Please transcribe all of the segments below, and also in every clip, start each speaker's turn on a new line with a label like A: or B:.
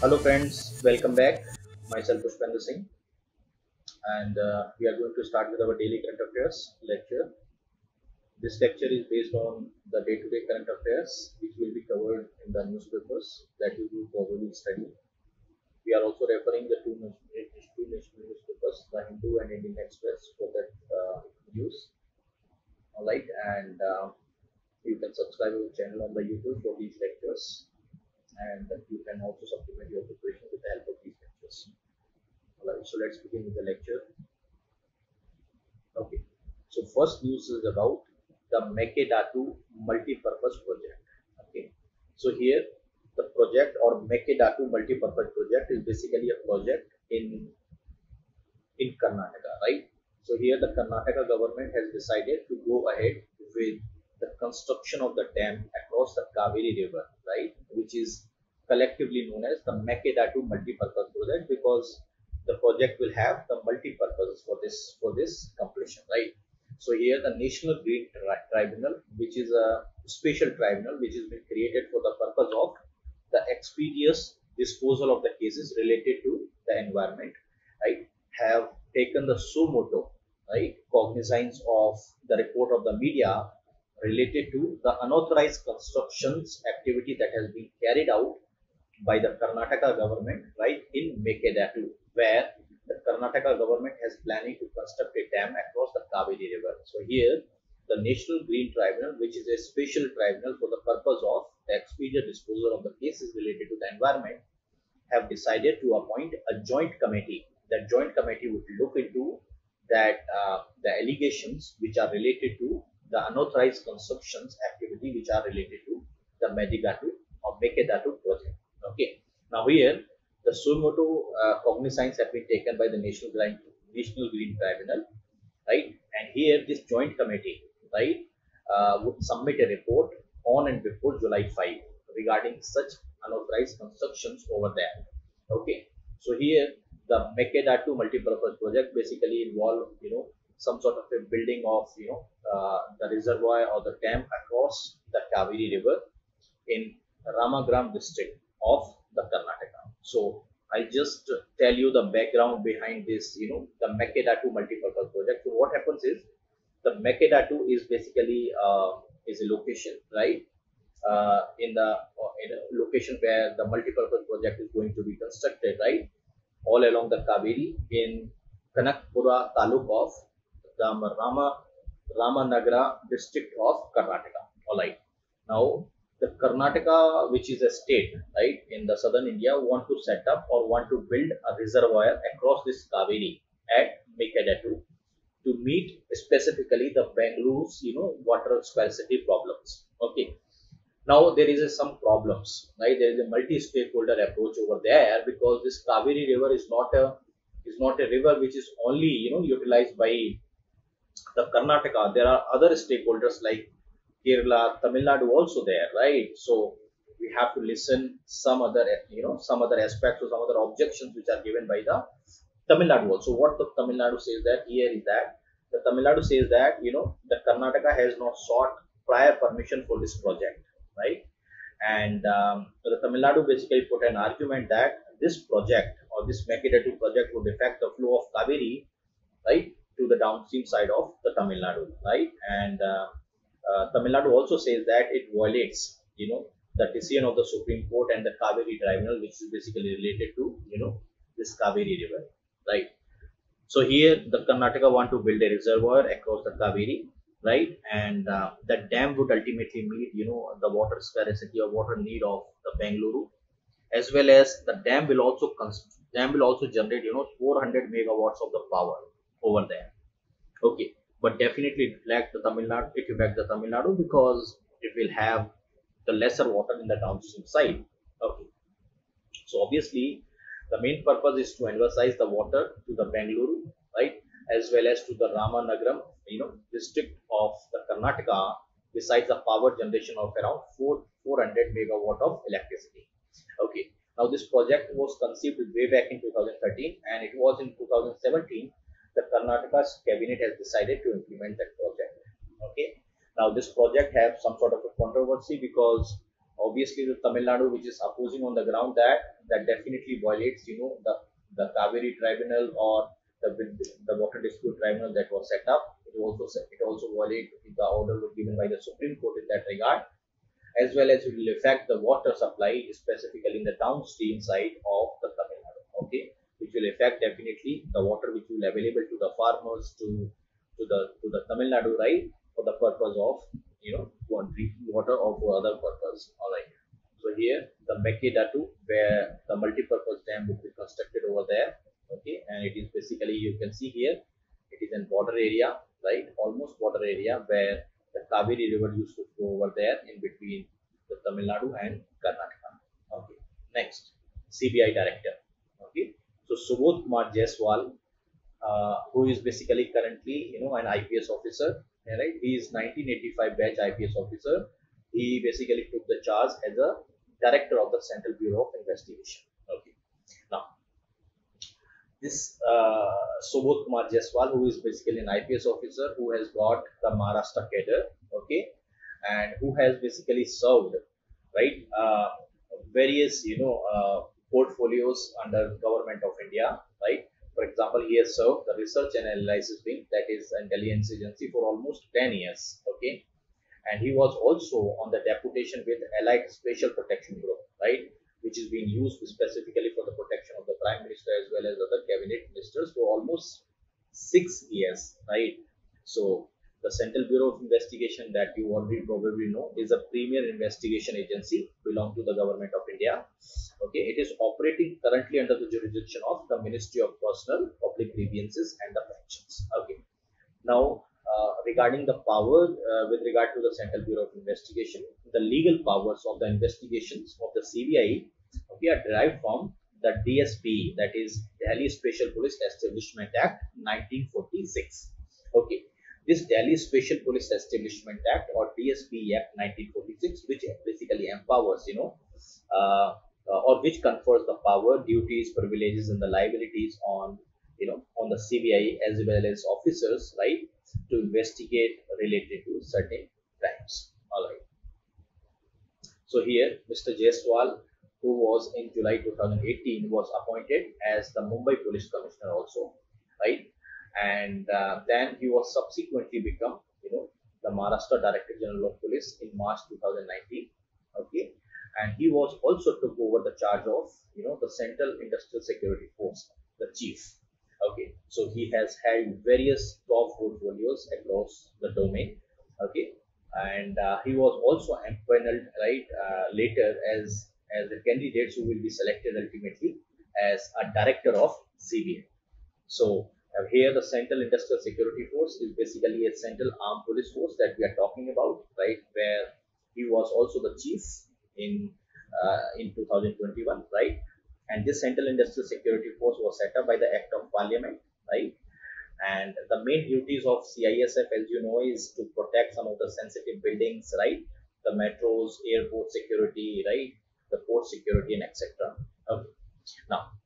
A: Hello friends, welcome back. Myself Pushpendra Singh and uh, we are going to start with our daily current affairs lecture. This lecture is based on the day-to-day current affairs which will be covered in the newspapers that you will probably study. We are also referring the two, national newspapers, the Hindu and Indian Express for that uh, news. Alright and uh, you can subscribe our channel on the YouTube for these lectures and you can also supplement your preparation with the help of these lectures. Alright, so let's begin with the lecture. Okay, so first news is about the Mekedatu multi-purpose project. Okay, so here the project or Mekedatu multi-purpose project is basically a project in in Karnataka, right? So here the Karnataka government has decided to go ahead with the construction of the dam across the Kaveri river, right, which is collectively known as the Mekedatu multi-purpose project because the project will have the multi-purposes for this for this completion, right? So here the National Green Tribunal, which is a special tribunal which has been created for the purpose of the expeditious disposal of the cases related to the environment, right, have taken the suo motu, right, cognizance of the report of the media related to the unauthorized constructions activity that has been carried out by the Karnataka government, right, in Mekedatu, where the Karnataka government has planning to construct a dam across the Kaveri river. So here, the National Green Tribunal, which is a special tribunal for the purpose of the expeditious disposal of the cases related to the environment, have decided to appoint a joint committee. That joint committee would look into that uh, the allegations which are related to the unauthorized constructions activity which are related to the Medigatu or Mekedatu project. Okay. Now here the suo motu uh, cognizance have been taken by the National Green, National Green Tribunal, right? And here this joint committee, right, uh, would submit a report on and before July 5 regarding such unauthorized constructions over there. Okay. So here the Mekedatu multipurpose project basically involve, you know, some sort of a building of, you know, uh, the reservoir or the dam across the Kaveri River in Ramagram district of the Karnataka. So I'll just tell you the background behind this, you know, the Mekedatu multipurpose project. So what happens is the Mekedatu is basically uh, is a location, right? Uh, in the in a location where the multipurpose project is going to be constructed, right? All along the Kaveri in Kanakpura taluk of the Rama Ramanagara district of Karnataka. All right. Now the Karnataka, which is a state, right, in the southern India, want to set up or want to build a reservoir across this Kaveri at Mekedatu to meet specifically the Bengaluru's, you know, water scarcity problems. Okay. Now there is a, some problems, right? There is a multi-stakeholder approach over there because this Kaveri river is not a is not a river which is only you know utilized by the Karnataka. There are other stakeholders like Kerala, Tamil Nadu also there, right? So we have to listen some other, you know, some other aspects or some other objections which are given by the Tamil Nadu also. What the Tamil Nadu says that here is that the Tamil Nadu says that you know the Karnataka has not sought prior permission for this project, right? And um, the Tamil Nadu basically put an argument that this project or this Mekedatu project would affect the flow of Kaveri, right, to the downstream side of the Tamil Nadu, right? And uh, uh, Tamil Nadu also says that it violates, you know, the decision of the Supreme Court and the Kaveri Tribunal, which is basically related to, you know, this Kaveri river, right? So here the Karnataka want to build a reservoir across the Kaveri, right? And uh, that dam would ultimately meet, you know, the water scarcity or water need of the Bengaluru, as well as the dam will also dam will also generate, you know, 400 megawatts of the power over there. Okay, but definitely it lack the Tamil Nadu, it affect the Tamil Nadu because it will have the lesser water in the downstream side. Okay, so obviously the main purpose is to emphasize the water to the Bengaluru, right, as well as to the Ramanagaram, you know, district of the Karnataka, besides the power generation of around 4 400 megawatt of electricity. Okay, now this project was conceived way back in 2013 and it was in 2017 the Karnataka's cabinet has decided to implement that project. Okay. Now this project have some sort of a controversy because obviously the Tamil Nadu which is opposing on the ground that that definitely violates you know the the Kaveri tribunal or the, the water dispute tribunal that was set up. It also it also violates the order given by the Supreme Court in that regard, as well as it will affect the water supply specifically in the downstream side of the Tamil Nadu. Okay, which will affect definitely the water which will be available to the farmers to to the to the Tamil Nadu right for the purpose of you know drinking water or for other purpose. All right. So here the Mekedatu where the multi-purpose dam will be constructed over there. Okay, and it is basically you can see here it is in border area, right? Almost border area where the Kaveri river used to flow over there in between the Tamil Nadu and Karnataka. Okay, next CBI director. Subodh Kumar Jaiswal, uh, who is basically currently you know an IPS officer, right? He is 1985 batch IPS officer. He basically took the charge as a director of the Central Bureau of Investigation. Okay, now this uh, Subodh Kumar Jaiswal, who is basically an IPS officer who has got the Maharashtra cadre, okay, and who has basically served, right, uh, various, you know, uh, portfolios under government of India, right. For example, he has served the research and analysis wing, that is intelligence agency, for almost 10 years, okay, and he was also on the deputation with Allied Special Protection Group, right, which is being used specifically for the protection of the prime minister as well as other cabinet ministers for almost six years, right? So the Central Bureau of Investigation that you already probably know is a premier investigation agency belong to the government of India. Okay, it is operating currently under the jurisdiction of the Ministry of Personnel Public Grievances and the Pensions. Okay, now uh, regarding the power uh, with regard to the Central Bureau of Investigation, the legal powers of the investigations of the CBI okay, are derived from the DSP, that is Delhi Special Police Establishment Act 1946. Okay, this Delhi Special Police Establishment Act or DSP Act 1946, which basically empowers, you know, uh, uh, or which confers the power, duties, privileges, and the liabilities on, you know, on the CBI as well as officers, right, to investigate related to certain crimes. All right. So here, Mr. Jaiswal, who was in July 2018, was appointed as the Mumbai Police Commissioner also, right? And uh, then he was subsequently become, you know, the Maharashtra Director General of Police in March 2019. Okay, and he was also took over the charge of, you know, the Central Industrial Security Force, the chief. Okay, so he has had various top portfolios across the domain. Okay, and uh, he was also empaneled right uh, later as as the candidates who will be selected ultimately as a director of CBI. So uh, here the Central Industrial Security Force is basically a central armed police force that we are talking about, right? Where he was also the chief in uh, in 2021, right? And this Central Industrial Security Force was set up by the Act of Parliament, right? And the main duties of CISF, as you know, is to protect some of the sensitive buildings, right? The metros, airport security, right? The port security and etc. Okay. Now,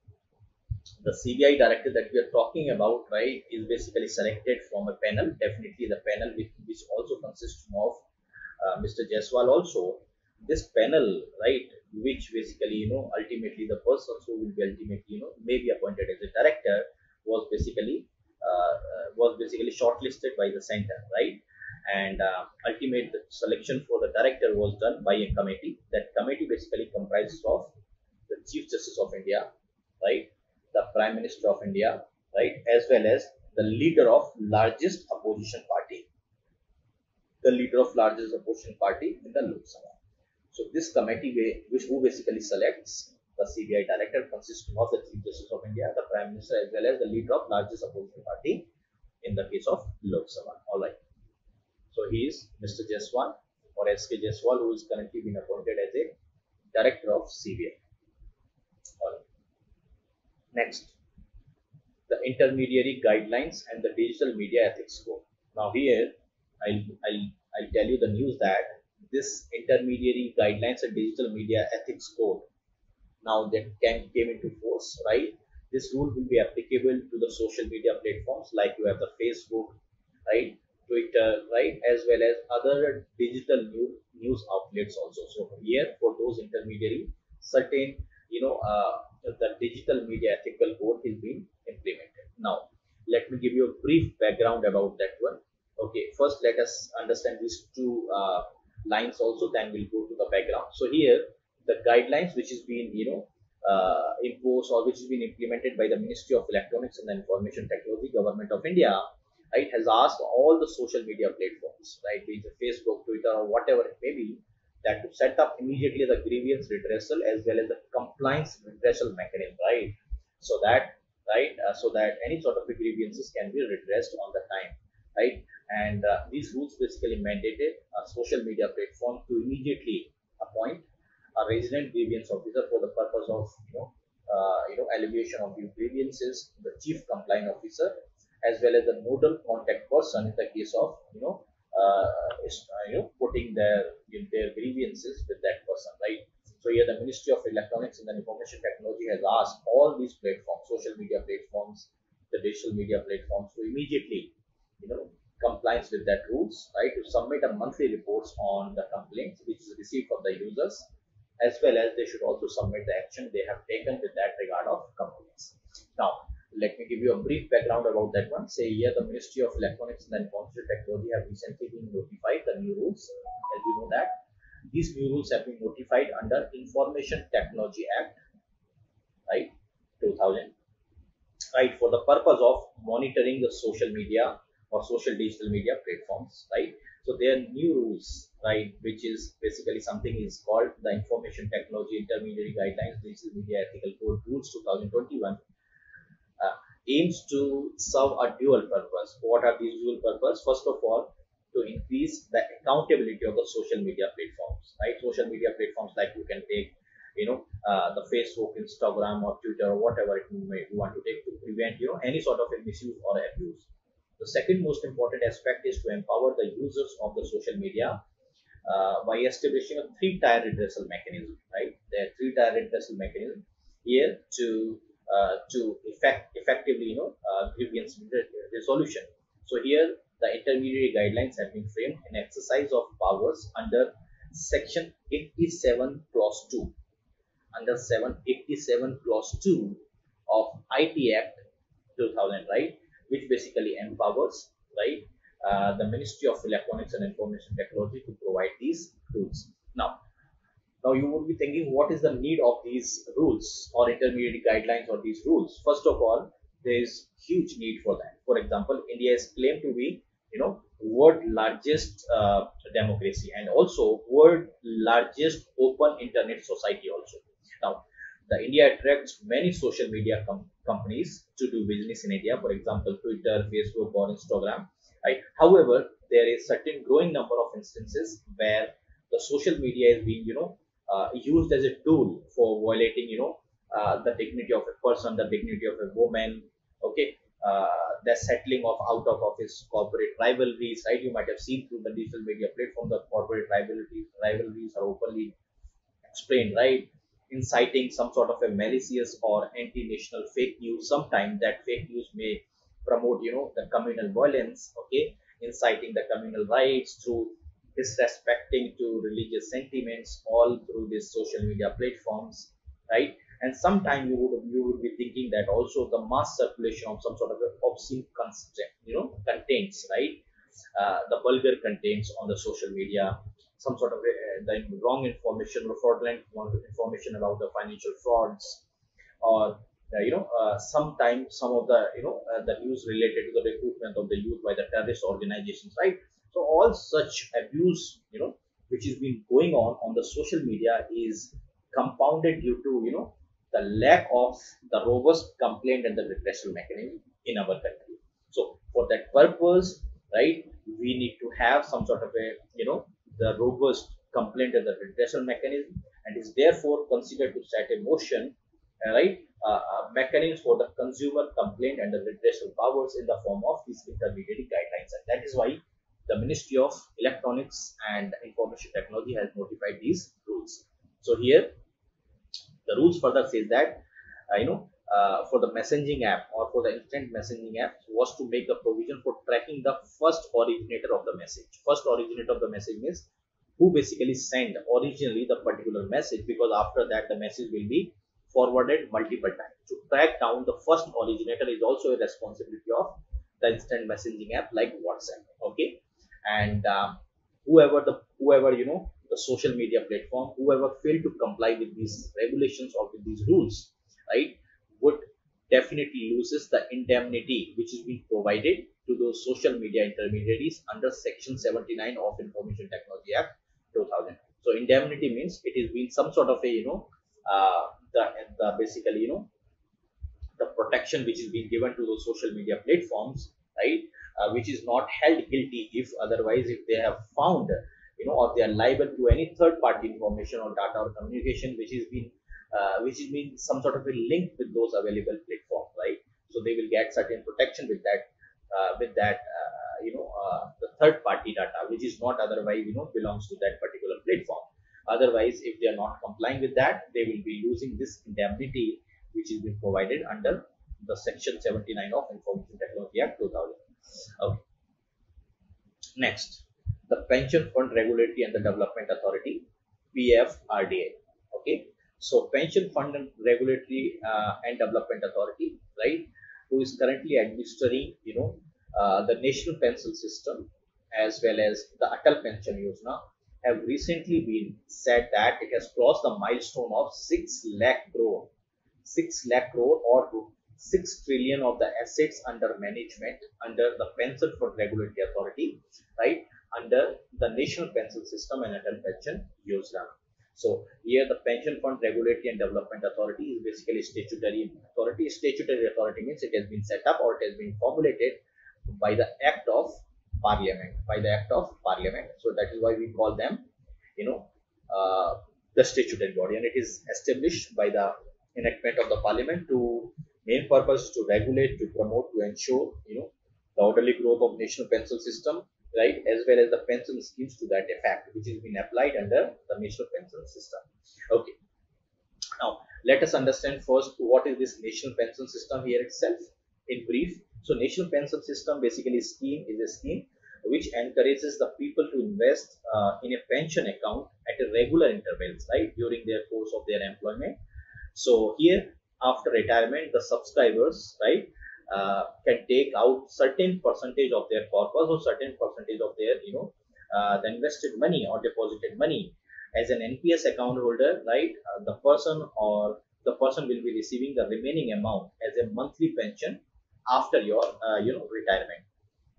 A: the CBI director that we are talking about, right, is basically selected from a panel. Definitely the panel which, which also consists of uh, Mr. Jaiswal also. This panel, right, which basically, you know, ultimately the persons who will be ultimately, you know, may be appointed as a director was basically uh, was basically shortlisted by the center, right? And uh, ultimate selection for the director was done by a committee. That committee basically comprises of the Chief Justice of India, right? The Prime Minister of India, right? As well as the leader of largest opposition party, the leader of largest opposition party in the Lok Sabha. So this committee, which who basically selects the CBI director consisting of the Chief Justice of India, the Prime Minister, as well as the leader of largest opposition party in the case of Lok Sabha. All right. So he is Mr. Jaiswal or SK Jaiswal, who is currently been appointed as a director of CBI. Next, the intermediary guidelines and the digital media ethics code. Now here, I'll, I'll, I'll tell you the news that this intermediary guidelines and digital media ethics code now that can came into force, right? This rule will be applicable to the social media platforms like you have the Facebook, right? Twitter, right, as well as other digital new, news outlets also. So here for those intermediary, certain you know uh, the digital media ethical code is being implemented. Now let me give you a brief background about that one. Okay, first let us understand these two uh, lines also, then we'll go to the background. So here the guidelines which is being you know uh, imposed or which has been implemented by the Ministry of Electronics and Information Technology, Government of India, right, has asked all the social media platforms, right, be it Facebook, Twitter, or whatever it may be, that to set up immediately the grievance redressal as well as the compliance redressal mechanism, right, so that right, uh, so that any sort of grievances can be redressed on the time, right, and uh, these rules basically mandated a social media platform to immediately appoint a resident grievance officer for the purpose of you know uh, you know alleviation of the grievances, the chief compliance officer, as well as the nodal contact person in the case of you know uh, is, uh, you know putting their their grievances with that person, right? So here the Ministry of Electronics and Information Technology has asked all these platforms, social media platforms, the digital media platforms to immediately you know compliance with that rules, right? To submit a monthly reports on the complaints which is received from the users as well as they should also submit the action they have taken with that regard of complaints. Now, let me give you a brief background about that one. Say here the Ministry of Electronics and Information Technology have recently been notified the new rules. As you know that these new rules have been notified under Information Technology Act, right, 2000, right, for the purpose of monitoring the social media or social digital media platforms, right. So there are new rules right, which is basically something is called the Information Technology Intermediary Guidelines, Digital Media Ethical Code Rules 2021, uh, aims to serve a dual purpose. What are these dual purpose? First of all, to increase the accountability of the social media platforms, right? Social media platforms like you can take, you know, uh, the Facebook, Instagram, or Twitter, or whatever it may you want to take to prevent, you know, any sort of misuse or abuse. The second most important aspect is to empower the users of the social media uh, by establishing a three-tier redressal mechanism, right? There are three-tier redressal mechanism here to to effect effectively, you know, uh, grievance resolution. So here the intermediary guidelines have been framed in exercise of powers under section 87 clause 2 under 787 clause 2 of IT Act 2000 right which basically empowers right uh, the Ministry of Electronics and Information Technology to provide these rules. Now, now you would be thinking, what is the need of these rules or intermediate guidelines or these rules? First of all, there is huge need for that. For example, India is claimed to be, you know, world largest uh, democracy and also world largest open internet society also. Now, the India attracts many social media com companies to do business in India. For example, Twitter, Facebook, or Instagram right however there is certain growing number of instances where the social media is being you know used as a tool for violating you know uh, the dignity of a person the dignity of a woman okay? Uh, the settling of out of office corporate rivalries right? You might have seen through the digital media platform the corporate rivalries rivalries are openly explained right? Inciting some sort of a malicious or anti-national fake news. Sometimes that fake news may promote you know the communal violence okay? Inciting the communal rights through disrespecting to religious sentiments all through these social media platforms right and sometimes you would you would be thinking that also the mass circulation of some sort of obscene content you know contains right uh, the vulgar contents on the social media some sort of uh, the wrong information or fraudulent information about the financial frauds or uh, you know, uh, sometimes some of the, you know, uh, the news related to the recruitment of the youth by the terrorist organizations, right? So all such abuse, you know, which has been going on on the social media is compounded due to, you know, the lack of the robust complaint and the redressal mechanism in our country. So for that purpose, right, we need to have some sort of a, you know, the robust complaint and the redressal mechanism and is therefore considered to set a motion, right, uh, uh, mechanisms for the consumer complaint and the redressal powers in the form of these intermediary guidelines. And that is why the Ministry of Electronics and Information Technology has notified these rules. So here, the rules further says that, uh, you know, uh, for the messaging app or for the instant messaging app was to make the provision for tracking the first originator of the message. First originator of the message means who basically sent originally the particular message because after that the message will be forwarded multiple times. To track down the first originator is also a responsibility of the instant messaging app like WhatsApp. Okay, and um, whoever the whoever you know the social media platform, whoever failed to comply with these regulations or with these rules, right, would definitely loses the indemnity which is being provided to those social media intermediaries under Section 79 of Information Technology Act 2000. So indemnity means it is being some sort of a you know uh, the, the basically you know the protection which is being given to those social media platforms, right, uh, which is not held guilty if otherwise if they have found you know or they are liable to any third party information or data or communication which is being uh, which is being some sort of a link with those available platforms, right? So they will get certain protection with that uh, with that uh, you know uh, the third party data which is not otherwise you know belongs to that particular platform otherwise if they are not complying with that they will be losing this indemnity which is being provided under the section 79 of information technology act 2000 okay. Next the pension fund regulatory and the development authority pfrda okay? So pension fund regulatory uh, and development authority right who is currently administering you know uh, the national pension system as well as the Atal Pension Yojana have recently been said that it has crossed the milestone of 6 lakh crore 6 lakh crore or 6 trillion of the assets under management under the pension fund regulatory authority right under the national pension system and Atal Pension Yojana. So here the pension fund regulatory and development authority is basically statutory authority. Statutory authority means it has been set up or it has been formulated by the act of parliament by the act of parliament. So that is why we call them you know uh, the statutory body. And it is established by the enactment of the parliament to main purpose is to regulate to promote to ensure you know the orderly growth of national pension system right as well as the pension schemes to that effect which is being applied under the national pension system. Okay. Now let us understand first what is this national pension system here itself in brief. So national pension system basically scheme is a scheme which encourages the people to invest uh, in a pension account at a regular intervals, right, during their course of their employment. So here, after retirement, the subscribers, right, uh, can take out certain percentage of their corpus or certain percentage of their, you know, uh, the invested money or deposited money as an NPS account holder, right? Uh, the person or the person will be receiving the remaining amount as a monthly pension after your uh, you know retirement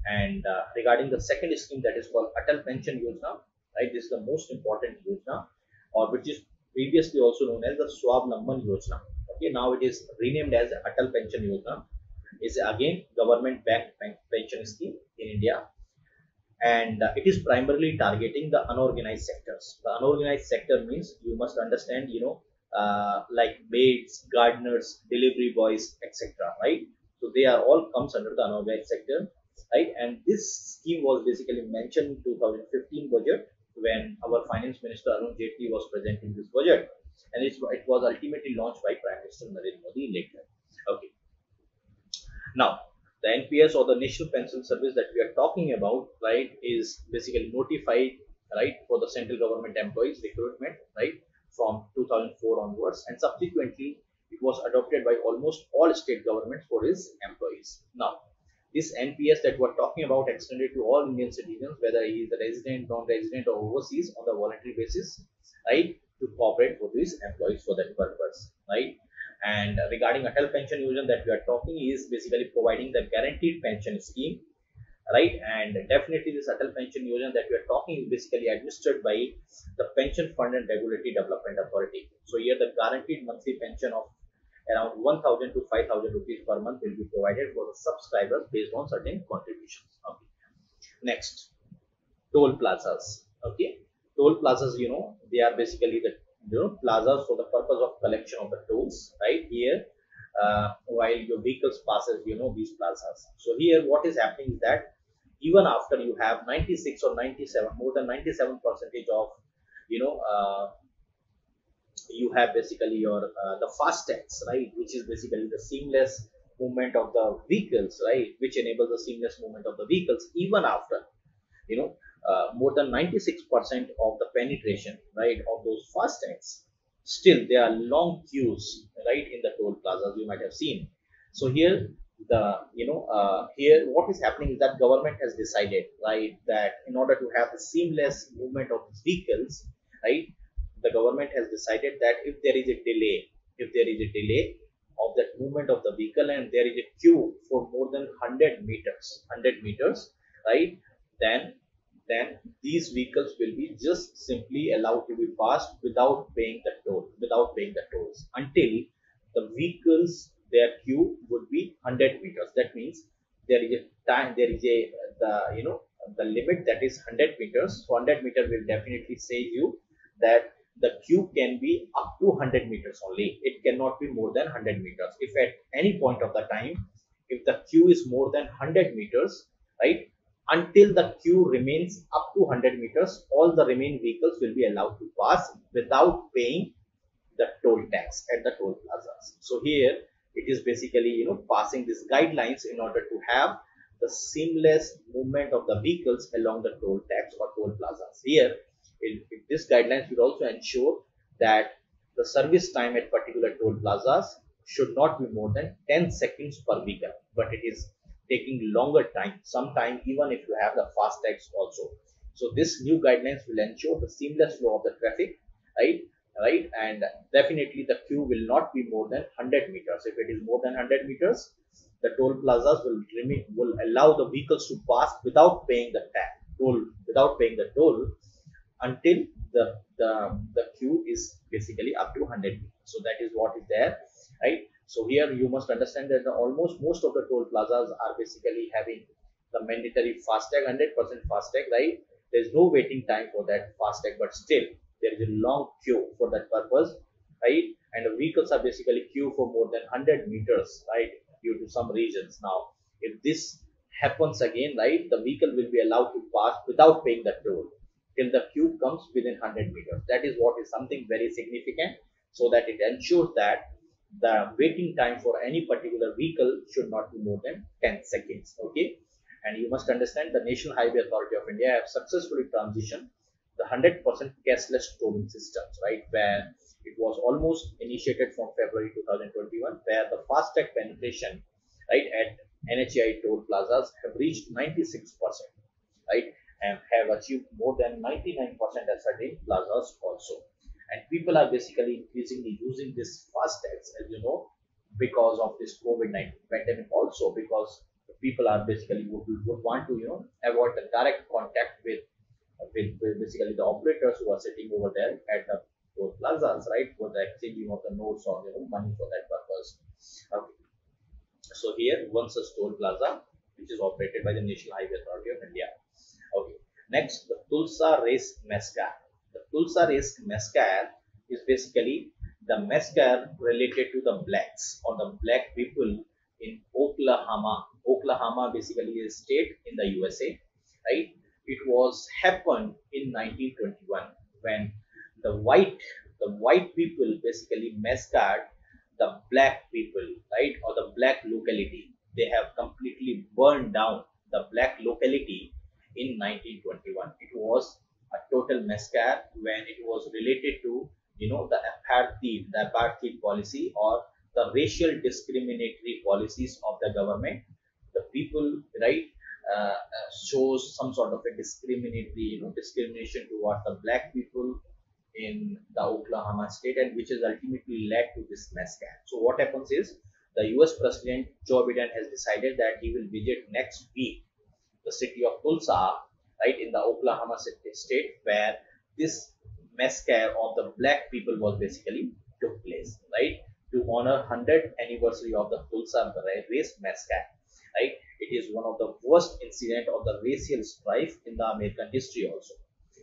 A: and uh, regarding the second scheme that is called Atal Pension Yojana right this is the most important Yojana or which is previously also known as the Swavalamban Yojana okay now it is renamed as Atal Pension Yojana is again government backed pension scheme in India. And uh, it is primarily targeting the unorganized sectors. The unorganized sector means you must understand you know uh, like maids gardeners delivery boys etc right? So they are all comes under the unorganized sector, right? And this scheme was basically mentioned in 2015 budget when our finance minister Arun Jaitley was presenting this budget, and it, it was ultimately launched by Prime Minister Narendra Modi later. Okay. Now, the NPS or the National Pension Service that we are talking about, right, is basically notified, right, for the central government employees recruitment, right, from 2004 onwards, and subsequently it was adopted by almost all state governments for its employees. Now, this NPS that we're talking about extended to all Indian citizens, whether he is a resident, non-resident, or overseas on the voluntary basis, right, to cooperate for these employees for that purpose, right? And regarding Atal Pension Yojana that we are talking is basically providing the guaranteed pension scheme, right? And definitely this Atal Pension Yojana that we are talking is basically administered by the Pension Fund and Regulatory Development Authority. So here the guaranteed monthly pension of around 1000 to 5000 rupees per month will be provided for the subscribers based on certain contributions okay next toll plazas okay toll plazas you know they are basically the you know plazas for the purpose of collection of the tolls right here uh, while your vehicles passes you know these plazas. So here what is happening is that even after you have 96 or 97 more than 97 percentage of you know uh, you have basically your uh, the fastags right which is basically the seamless movement of the vehicles right which enables the seamless movement of the vehicles even after you know uh, more than 96% of the penetration right of those fast fastags still there are long queues right in the toll plazas you might have seen. So here the you know uh, here what is happening is that government has decided right that in order to have the seamless movement of vehicles right the government has decided that if there is a delay if there is a delay of that movement of the vehicle and there is a queue for more than 100 meters 100 meters right then then these vehicles will be just simply allowed to be passed without paying the toll without paying the tolls until the vehicles their queue would be 100 meters. That means there is a time there is a the you know the limit that is 100 meters. So 100 meter will definitely say you that the queue can be up to 100 meters only. It cannot be more than 100 meters. If at any point of the time if the queue is more than 100 meters right until the queue remains up to 100 meters all the remaining vehicles will be allowed to pass without paying the toll tax at the toll plazas. So here it is basically you know passing these guidelines in order to have the seamless movement of the vehicles along the toll tax or toll plazas. Here this guidelines will also ensure that the service time at particular toll plazas should not be more than 10 seconds per vehicle but it is taking longer time sometime even if you have the fast tags also. So this new guidelines will ensure the seamless flow of the traffic right? Right? And definitely the queue will not be more than 100 meters. If it is more than 100 meters the toll plazas will remain will allow the vehicles to pass without paying the tax toll without paying the toll until the the the queue is basically up to 100 meters. So that is what is there right so here you must understand that almost most of the toll plazas are basically having the mandatory fast tag, 100% fast tag, right? There is no waiting time for that fast tag, but still there is a long queue for that purpose right? And the vehicles are basically queue for more than 100 meters right due to some reasons. now if this happens again right the vehicle will be allowed to pass without paying the toll till the queue comes within 100 meters. That is what is something very significant so that it ensures that the waiting time for any particular vehicle should not be more than 10 seconds okay? And you must understand the national highway authority of india have successfully transitioned the 100% cashless tolling systems right? Where it was almost initiated from february 2021 where the fastag penetration right at NHAI toll plazas have reached 96% right? And have achieved more than 99% at certain plazas also and people are basically increasingly using this fastags as you know because of this covid-19 pandemic also because people are basically would, would want to you know avoid the direct contact with, with, with basically the operators who are sitting over there at the those plazas right for the exchanging of the notes or you know money for that purpose. Okay. So here once a store plaza which is operated by the national highway authority of india. Okay. Next the tulsa race massacre the Tulsa race massacre is basically the massacre related to the blacks or the black people in Oklahoma. Oklahoma basically is a state in the USA, right? It was happened in 1921 when the white the white people basically massacred the black people, right, or the black locality. They have completely burned down the black locality in 1921. It was total massacre when it was related to you know the apartheid the apartheid policy or the racial discriminatory policies of the government. The people right uh, uh, shows some sort of a discriminatory you know discrimination towards the black people in the oklahoma state and which has ultimately led to this massacre so what happens is the us president joe biden has decided that he will visit next week the city of tulsa right in the Oklahoma City state where this massacre of the black people was basically took place right? To honor 100th anniversary of the Tulsa race massacre right? It is one of the worst incident of the racial strife in the American history also.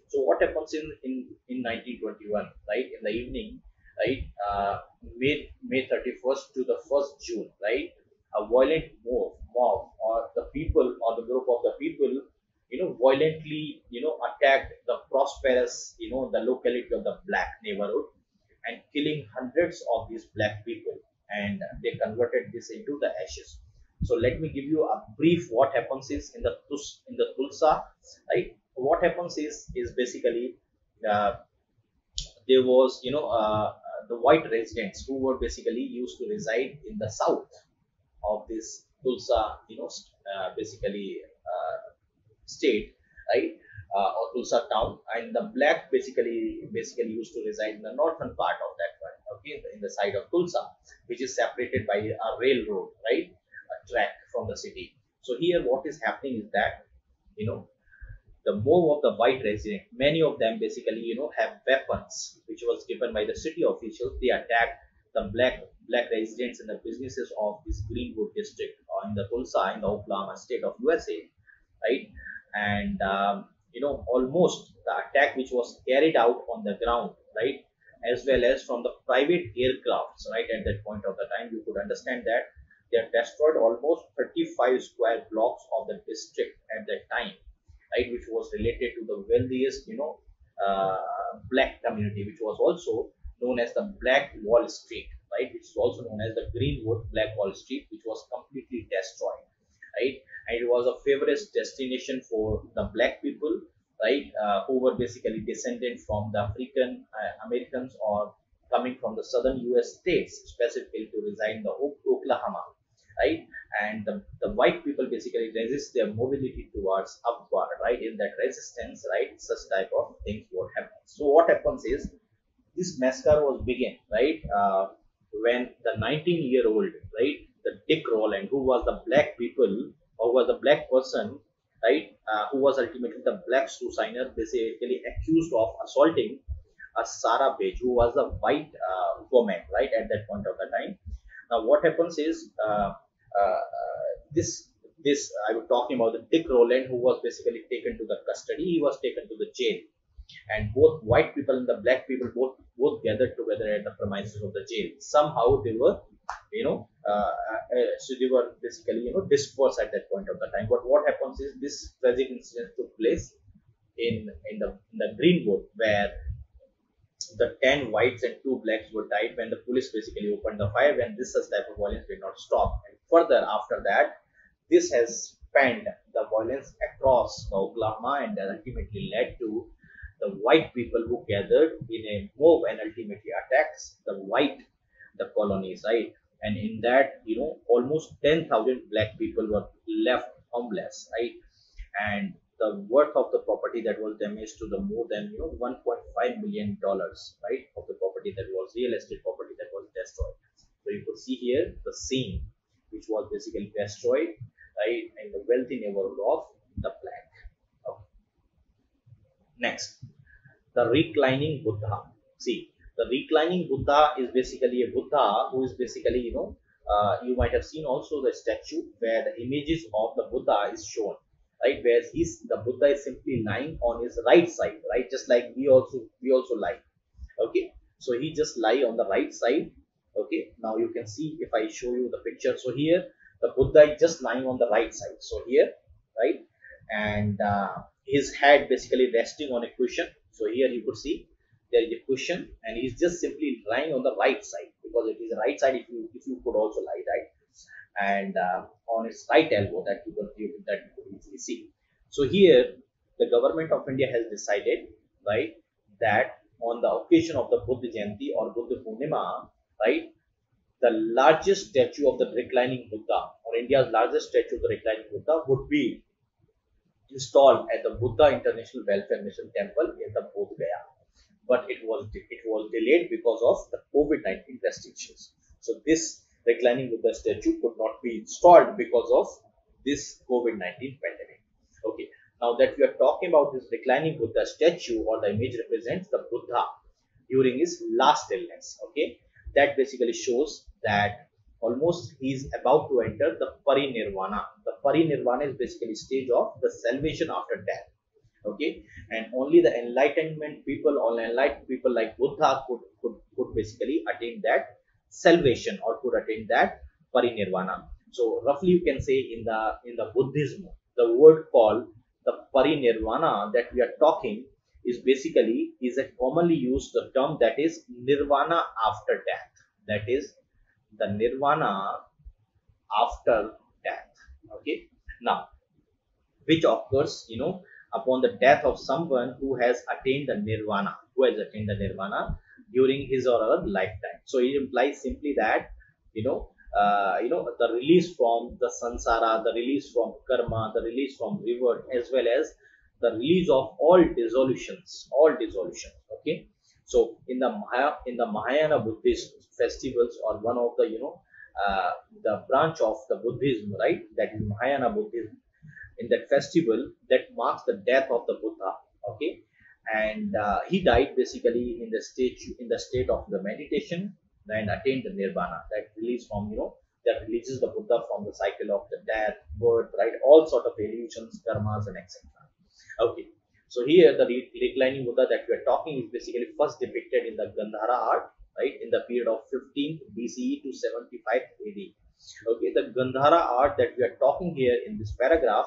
A: So what happens in in, in 1921 right? In the evening right uh, May May 31st to the 1st June right? A violent mob mob or the people or the group of the people you know violently you know attacked the prosperous you know the locality of the black neighborhood and killing hundreds of these black people. And they converted this into the ashes. So let me give you a brief what happens is in the Tus, in the tulsa right? What happens is is basically uh, there was you know uh, the white residents who were basically used to reside in the south of this tulsa you know uh, basically uh, state right uh, or tulsa town and the black basically basically used to reside in the northern part of that one okay in the side of tulsa which is separated by a railroad right a track from the city. So here what is happening is that, you know, the move of the white resident, many of them basically, you know, have weapons, which was given by the city officials. They attacked the black black residents and the businesses of this Greenwood district or in the Tulsa in the Oklahoma state of USA, right? And um, you know, almost the attack which was carried out on the ground, right, as well as from the private aircrafts, right, at that point of the time, you could understand that they have destroyed almost 35 square blocks of the district at that time, right, which was related to the wealthiest, you know, uh, black community, which was also known as the Black Wall Street, right, which is also known as the Greenwood Black Wall Street, which was completely destroyed, right, and it was a favorite destination for the black people, right, uh, who were basically descended from the African uh, Americans or coming from the southern US states, specifically to reside in the Oklahoma right? And the, the white people basically resist their mobility towards upward right? In that resistance right? Such type of things what happens so what happens is this massacre was begin right? Uh, when the 19 year old right the dick rowland who was the black people or was a black person right uh, who was ultimately the black suicide basically accused of assaulting a sarah page who was a white uh, woman right at that point of the time now what happens is uh, uh, this this I was talking about the Dick Rowland who was basically taken to the custody. He was taken to the jail, and both white people and the black people both both gathered together at the premises of the jail. Somehow they were, you know, uh, uh, so they were basically you know dispersed at that point of the time. But what happens is this tragic incident took place in in the in the Greenwood where the 10 whites and 2 blacks were died when the police basically opened the fire when this type of violence did not stop. And further after that, this has spanned the violence across Oklahoma and ultimately led to the white people who gathered in a mob and ultimately attacks the white, the colonies, right? And in that, you know, almost 10,000 black people were left homeless, right? And the worth of the property that was damaged to the more than you know 1.5 million dollars right of the property that was real estate property that was destroyed so you could see here the scene which was basically destroyed right in the wealthy neighborhood of the black okay. next the reclining buddha. See the reclining buddha is basically a buddha who is basically you know uh, you might have seen also the statue where the images of the buddha is shown right? Where he's the buddha is simply lying on his right side right? Just like we also we also lie okay? So he just lie on the right side okay? Now you can see if i show you the picture. So here the buddha is just lying on the right side. So here right? And uh, his head basically resting on a cushion so here you could see there is a cushion and he's just simply lying on the right side because it is the right side if you if you could also lie right and uh, on its right elbow that you could that you could easily see. So here the government of India has decided right that on the occasion of the Buddha Jayanti or Buddha Purnima, right, the largest statue of the reclining Buddha or India's largest statue of the reclining Buddha would be installed at the Buddha International Welfare Mission Temple in the Bodh Gaya. But it was it was delayed because of the COVID-19 restrictions. So this reclining Buddha statue could not be installed because of this COVID-19 pandemic. Okay, now that we are talking about this reclining Buddha statue or the image represents the Buddha during his last illness. Okay, that basically shows that almost he is about to enter the parinirvana. Parinirvana is basically stage of the salvation after death. Okay, and only the enlightenment people or enlightened people like Buddha could, could, could basically attain that salvation or could attain that parinirvana. So roughly you can say in the in the Buddhism, the word called the parinirvana that we are talking is basically is a commonly used term that is nirvana after death. That is the nirvana after. Okay. Now, which occurs, you know, upon the death of someone who has attained the nirvana, who has attained the nirvana during his or her lifetime. So it implies simply that, you know, uh, you know, the release from the samsara, the release from karma, the release from revert, as well as the release of all dissolutions, all dissolutions. Okay. So in the Maya, in the Mahayana Buddhist festivals, or one of the you know uh, the branch of the Buddhism, right? That is Mahayana Buddhism. In that festival, that marks the death of the Buddha. Okay, and uh, he died basically in the state in the state of the meditation and attained the nirvana. That release from you know that releases the Buddha from the cycle of the death, birth, right? All sort of illusions, karmas, and etc. Okay. So here the reclining Buddha that we are talking is basically first depicted in the Gandhara art right, in the period of 15th BCE to 75 AD. Okay, the Gandhara art that we are talking here in this paragraph,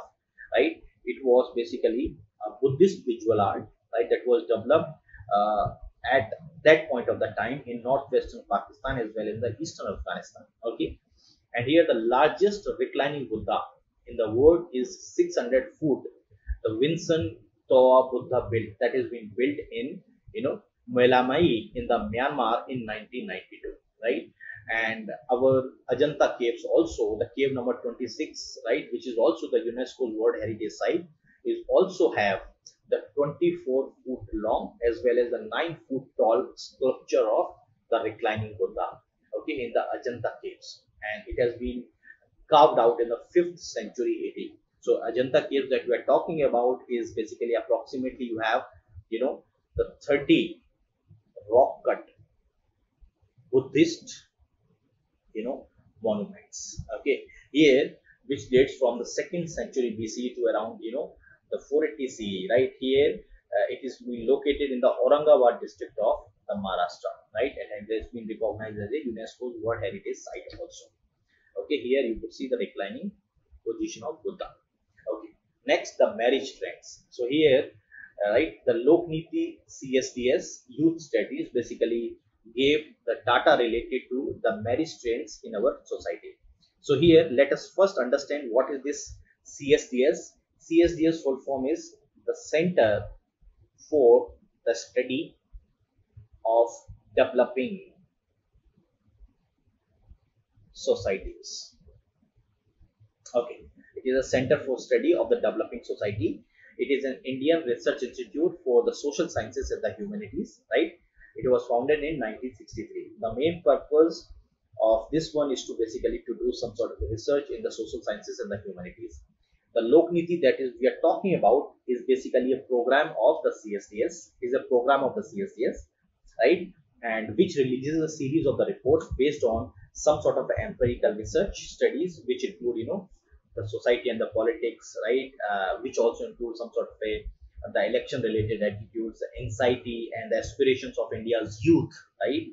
A: right, it was basically a Buddhist visual art, right, that was developed uh, at that point of the time in northwestern Pakistan as well as the eastern Afghanistan. Okay, and here the largest reclining Buddha in the world is 600 foot. The Winsein Tawya Buddha built that has been built in you know Mawlamyine in the Myanmar in 1992, right? And our Ajanta caves also, the cave number 26, right, which is also the UNESCO World Heritage Site, is also have the 24 foot long as well as the 9 foot tall sculpture of the reclining Buddha, okay, in the Ajanta caves. And it has been carved out in the 5th century AD. So Ajanta caves that we are talking about is basically approximately you have, you know, the 30 rock cut Buddhist, you know, monuments. Okay, here which dates from the second century BC to around you know the 480 CE. Right here, uh, it is located in the Aurangabad district of the Maharashtra. Right, and it has been recognized as a UNESCO World Heritage Site also. Okay, here you could see the reclining position of Buddha. Okay, next the marriage trends. So here Uh, right the Lokniti CSDS youth studies basically gave the data related to the marriage trends in our society. So here let us first understand what is this CSDS. CSDS full form is the Center for the Study of Developing Societies. Okay, it is a Center for Study of the Developing Society it is an Indian research institute for the social sciences and the humanities, right? It was founded in 1963. The main purpose of this one is to basically to do some sort of research in the social sciences and the humanities. The Lokniti that is we are talking about is basically a program of the CSDS, is a program of the CSDS, right? And which releases a series of the reports based on some sort of empirical research studies, which include, you know, the society and the politics, right? Uh, which also include some sort of a the election related attitudes, the anxiety and the aspirations of India's youth, right?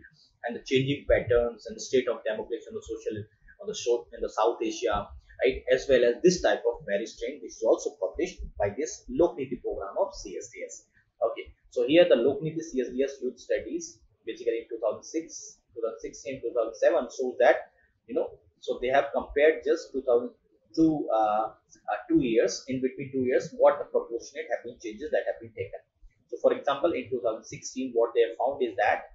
A: And the changing patterns and the state of democracy and the social on the short in the South Asia, right? As well as this type of marriage trend, which is also published by this Lokniti program of CSDS. Okay, so here the Lokniti CSDS youth studies, basically in 2006, 2016, 2007, shows that you know, so they have compared just 2000 two uh, uh, two years in between two years what the proportionate have been changes that have been taken. So for example in 2016 what they have found is that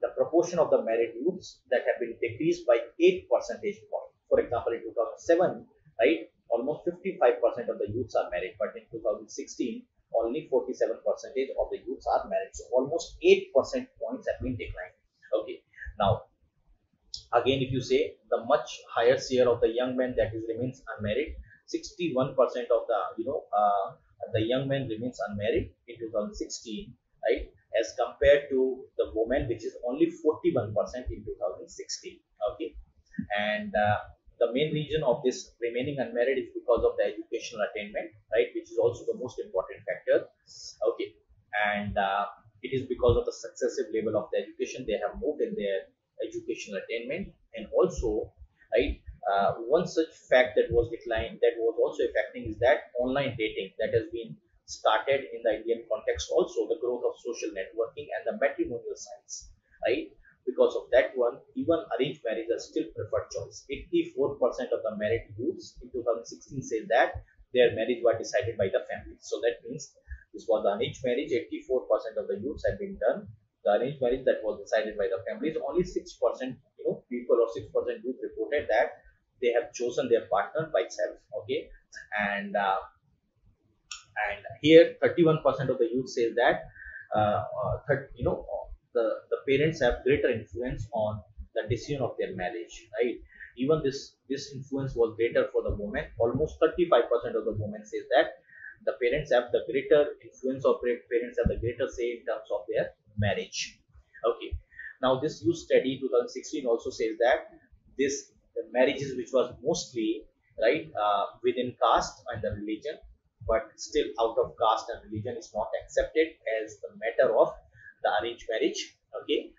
A: the proportion of the married youths that have been decreased by 8 percentage point for example in 2007 right almost 55 percent of the youths are married but in 2016 only 47 percentage of the youths are married. So almost 8 percent points have been declined. Okay. Now again if you say the much higher share of the young men that is remains unmarried 61 percent of the you know uh, the young men remains unmarried in 2016 right? As compared to the women which is only 41 percent in 2016 okay? And uh, the main reason of this remaining unmarried is because of the educational attainment right? Which is also the most important factor okay? And uh, it is because of the successive level of the education they have moved in their educational attainment and also right uh, one such fact that was declined that was also affecting is that online dating that has been started in the Indian context also the growth of social networking and the matrimonial sites, right? Because of that one, even arranged marriage still preferred choice. 84% of the married youths in 2016 say that their marriage were decided by the family. So that means this was the arranged marriage, 84% of the youths have been done. The arranged marriage that was decided by the families, only 6% you know people or 6% youth reported that they have chosen their partner by self. Okay, and uh, and here 31% of the youth says that uh, uh, you know the the parents have greater influence on the decision of their marriage right? Even this this influence was greater for the women. Almost 35% of the women says that the parents have the greater influence or parents have the greater say in terms of their marriage. Okay. Now this youth study 2016 also says that this marriages which was mostly right uh, within caste and the religion but still out of caste and religion is not accepted as the matter of the arranged marriage. Okay.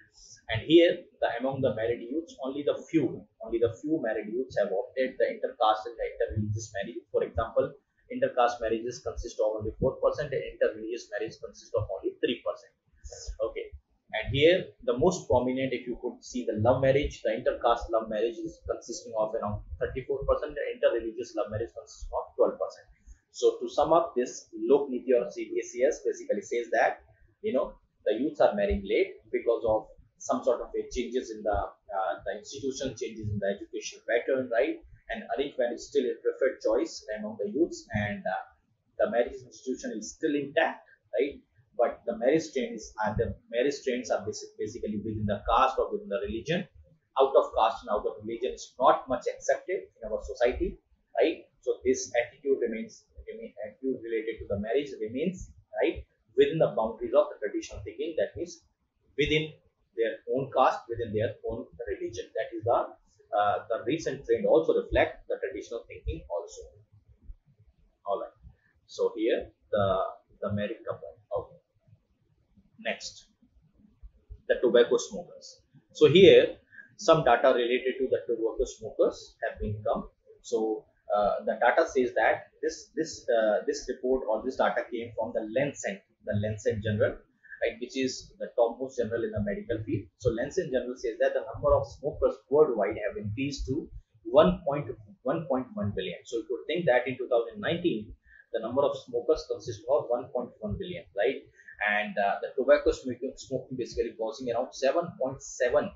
A: And here the among the married youths only the few only the few married youths have opted the intercaste and the interreligious marriage. For example intercaste marriages consist of only 4% and interreligious marriage consist of only 3% okay. And here the most prominent if you could see the love marriage the intercaste love marriage is consisting of around 34% and interreligious love marriage consists of 12% so to sum up this Lok Niti or CSDS basically says that you know the youths are marrying late because of some sort of a changes in the uh, the institution changes in the education pattern right and arranged marriage is still a preferred choice among the youths and uh, the marriage institution is still intact right? But the marriage trends are the marriage trends are basically within the caste or within the religion. Out of caste and out of religion is not much accepted in our society right? So this attitude remains attitude related to the marriage remains right within the boundaries of the traditional thinking that means within their own caste within their own religion. That is the uh, the recent trend also reflect the traditional thinking also. All right so here the the married couple okay. Next. The tobacco smokers. So here some data related to the tobacco smokers have been come. So uh, the data says that this this uh, this report or this data came from the Lancet the Lancet General, right, which is the topmost journal in the medical field. So Lancet in General says that the number of smokers worldwide have increased to 1.1 billion. So you could think that in 2019, the number of smokers consists of 1.1 billion, right? And uh, the tobacco smoking, smoking basically causing around 7.7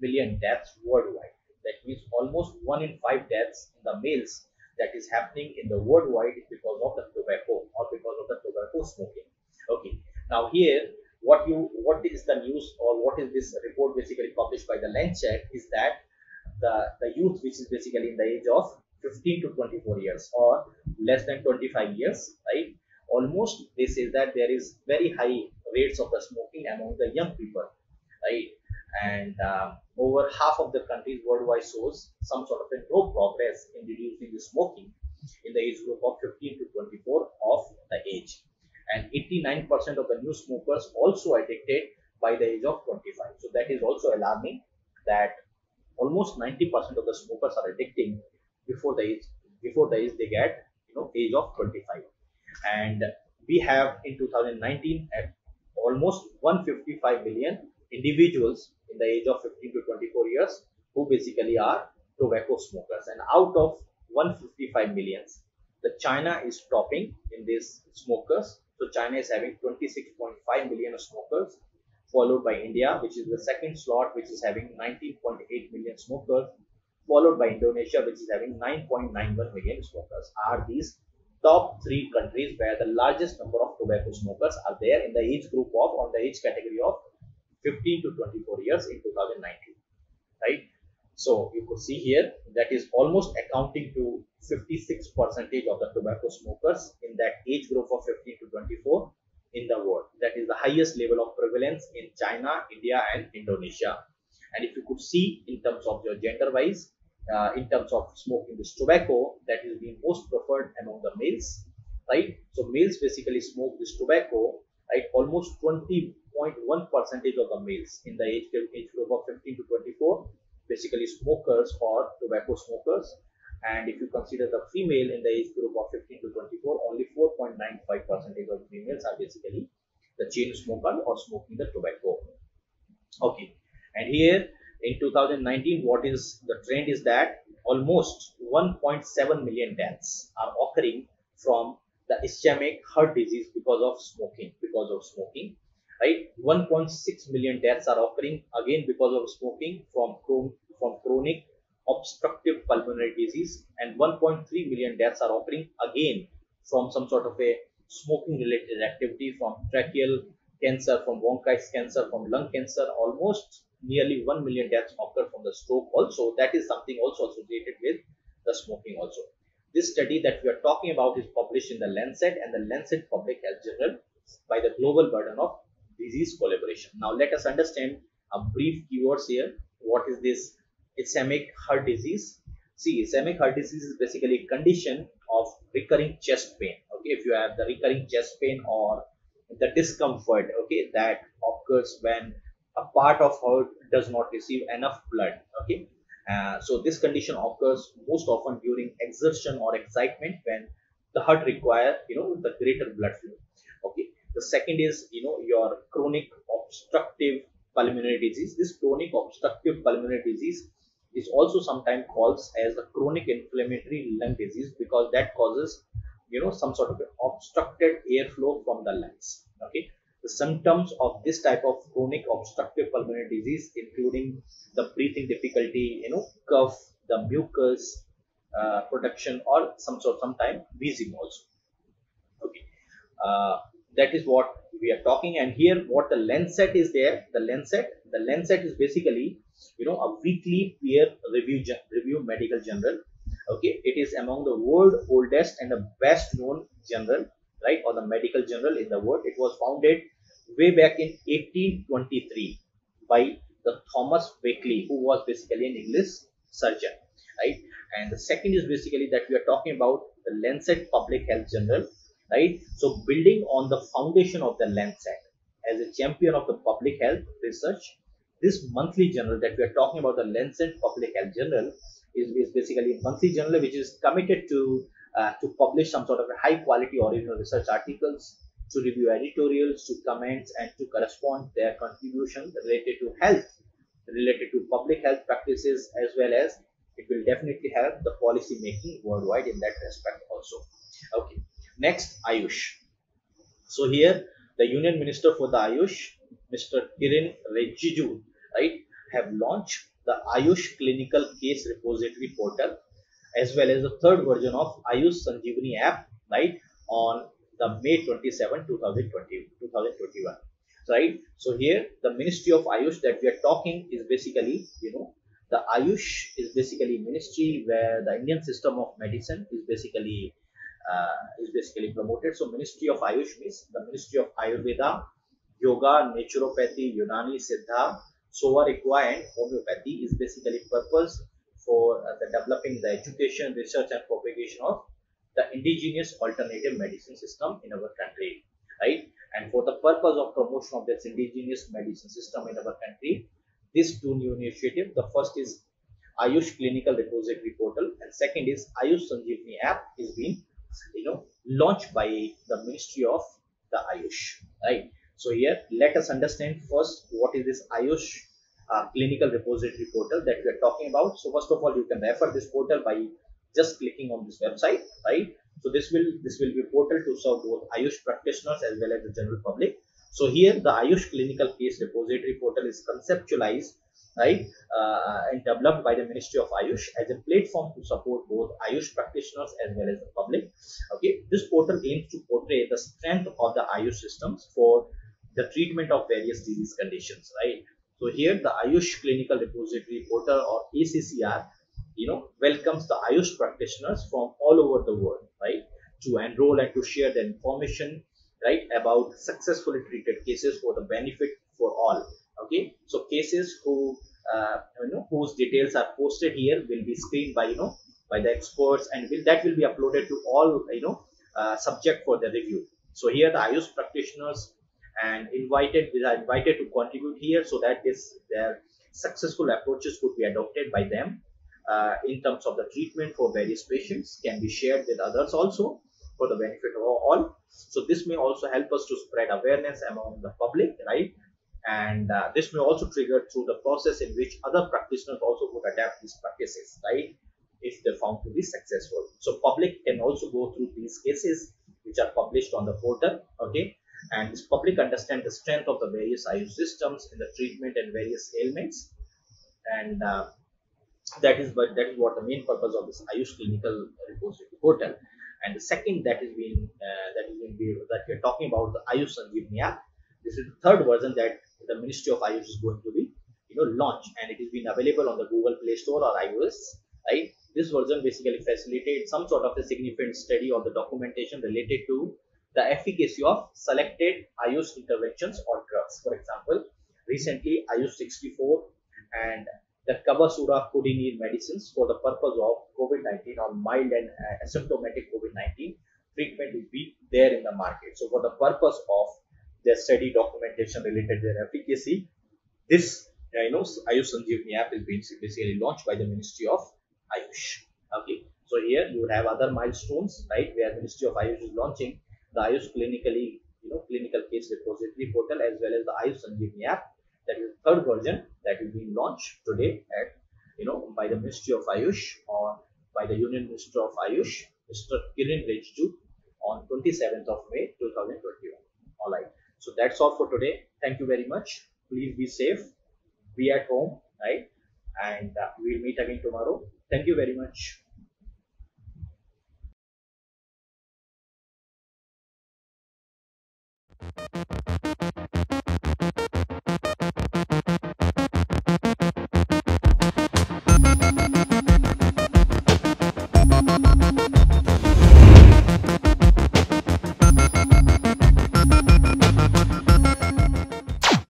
A: million deaths worldwide. That means almost one in five deaths in the males that is happening in the worldwide because of the tobacco or because of the tobacco smoking okay now here what you what is the news or what is this report basically published by the Lancet is that the the youth which is basically in the age of 15 to 24 years or less than 25 years right? Almost they say that there is very high rates of the smoking among the young people right? And uh, over half of the countries worldwide shows some sort of a no progress in reducing the smoking in the age group of 15 to 24 of the age and 89% of the new smokers also addicted by the age of 25. So that is also alarming that almost 90% of the smokers are addicting before the age before the age they get you know age of 25 and we have in 2019 at almost 155 million individuals in the age of 15 to 24 years who basically are tobacco smokers and out of 155 millions the china is topping in these smokers so China is having 26.5 million smokers, followed by India, which is the second slot, which is having 19.8 million smokers, followed by Indonesia, which is having 9.91 million smokers. Are these top three countries where the largest number of tobacco smokers are there in the age group of on the age category of 15 to 24 years in 2019, right? So you could see here that is almost accounting to 56 percentage of the tobacco smokers in that age group of 15 to 24 in the world. That is the highest level of prevalence in China, India and Indonesia. And if you could see in terms of your gender wise, uh, in terms of smoking this tobacco, that is being most preferred among the males, right? So males basically smoke this tobacco, right? Almost 20.1 percentage of the males in the age, age group of 15 to 24 basically smokers or tobacco smokers. And if you consider the female in the age group of 15 to 24 only 4.95 percentage of females are basically the chain smoker or smoking the tobacco. Okay. And here in 2019 what is the trend is that almost 1.7 million deaths are occurring from the ischemic heart disease because of smoking because of smoking right? 1.6 million deaths are occurring again because of smoking from from chronic obstructive pulmonary disease and 1.3 million deaths are occurring again from some sort of a smoking related activity from tracheal cancer from bronchus cancer from lung cancer. Almost nearly 1 million deaths occur from the stroke also. That is something also associated with the smoking also. This study that we are talking about is published in the lancet and the lancet public health journal by the global burden of disease collaboration. Now let us understand a brief keywords here. What is this? Ischemic heart disease. See ischemic heart disease is basically a condition of recurring chest pain. Okay if you have the recurring chest pain or the discomfort okay that occurs when a part of heart does not receive enough blood okay? Uh, so this condition occurs most often during exertion or excitement when the heart require you know the greater blood flow okay the second is you know your chronic obstructive pulmonary disease. This chronic obstructive pulmonary disease is also sometimes called as the chronic inflammatory lung disease because that causes you know some sort of obstructed airflow from the lungs. Okay? The symptoms of this type of chronic obstructive pulmonary disease including the breathing difficulty you know cough the mucus uh, production or some sort sometimes wheezing also. Okay? Uh, that is what we are talking and here what the lancet is there the lancet the lancet is basically you know a weekly peer review review medical journal. Okay it is among the world oldest and the best known journal right or the medical journal in the world. It was founded way back in 1823 by the thomas Wakley who was basically an english surgeon right? And the second is basically that we are talking about the lancet public health journal right so building on the foundation of the lancet as a champion of the public health research this monthly journal that we are talking about, the Lancet Public Health Journal, is, is basically a monthly journal which is committed to uh, to publish some sort of high quality original research articles, to review editorials, to comments, and to correspond their contribution related to health, related to public health practices, as well as it will definitely help the policy making worldwide in that respect also. Okay, next Ayush. So here the Union Minister for the Ayush, Mr. Kiren Rijiju, right, have launched the Ayush Clinical Case Repository portal as well as the third version of Ayush Sanjeevani app, right, on the May 27, 2020, 2021. Right. So here the Ministry of Ayush that we are talking is basically, you know, the Ayush is basically ministry where the Indian system of medicine is basically uh, is basically promoted. So Ministry of Ayush means the Ministry of Ayurveda, Yoga, Naturopathy, Unani, Siddha, Sowa and homeopathy is basically purpose for uh, the developing the education, research and propagation of the indigenous alternative medicine system in our country, right? And for the purpose of promotion of this indigenous medicine system in our country, these two new initiatives, the first is Ayush Clinical Repository Portal and second is Ayush Sanjeevani app is being, you know, launched by the Ministry of the Ayush, right? So here, let us understand first what is this Ayush uh, clinical repository portal that we are talking about. So first of all, you can refer this portal by just clicking on this website, right? So this will this will be a portal to serve both Ayush practitioners as well as the general public. So here the Ayush clinical case repository portal is conceptualized, right, uh, and developed by the Ministry of Ayush as a platform to support both Ayush practitioners as well as the public. Okay, this portal aims to portray the strength of the Ayush systems for the treatment of various disease conditions, right? So here the Ayush Clinical Repository Portal or ACCR, you know, welcomes the Ayush practitioners from all over the world, right? To enroll and to share the information, right, about successfully treated cases for the benefit for all. Okay, so cases who uh, you know whose details are posted here will be screened by you know by the experts and will that will be uploaded to all you know uh, subject for the review. So here the Ayush practitioners and invited are invited to contribute here so that this their successful approaches could be adopted by them uh, in terms of the treatment for various patients can be shared with others also for the benefit of all. So this may also help us to spread awareness among the public, right? And uh, this may also trigger through the process in which other practitioners also would adapt these practices, right? If they're found to be successful. So public can also go through these cases which are published on the portal, okay? And this public understand the strength of the various Ayush systems in the treatment and various ailments. And uh, that is what that is what the main purpose of this Ayush clinical repository portal. And the second that is being uh, that is being that we are talking about the Ayush Sanjeevani app. This is the third version that the Ministry of Ayush is going to be you know launch, and it is being available on the Google Play Store or iOS. Right. This version basically facilitates some sort of a significant study or the documentation related to the efficacy of selected Ayush interventions or drugs. For example, recently Ayush 64 and the Kabasura Kudineer medicines for the purpose of COVID-19 or mild and uh, asymptomatic COVID-19 treatment will be there in the market. So for the purpose of their study documentation related to their efficacy, this you know Ayush Sanjeevani app is being basically launched by the Ministry of Ayush. Okay, so here you have other milestones, right? Where the Ministry of Ayush is launching the Ayush clinically, you know, clinical case repository portal as well as the Ayush Sanjeevani app that is the third version that is being launched today at you know by the Ministry of Ayush or by the Union Minister of Ayush, Mr. Kiren Rijiju on 27th of May 2021. All right. So that's all for today. Thank you very much. Please be safe, be at home, right? And uh, we'll meet again tomorrow. Thank you very much.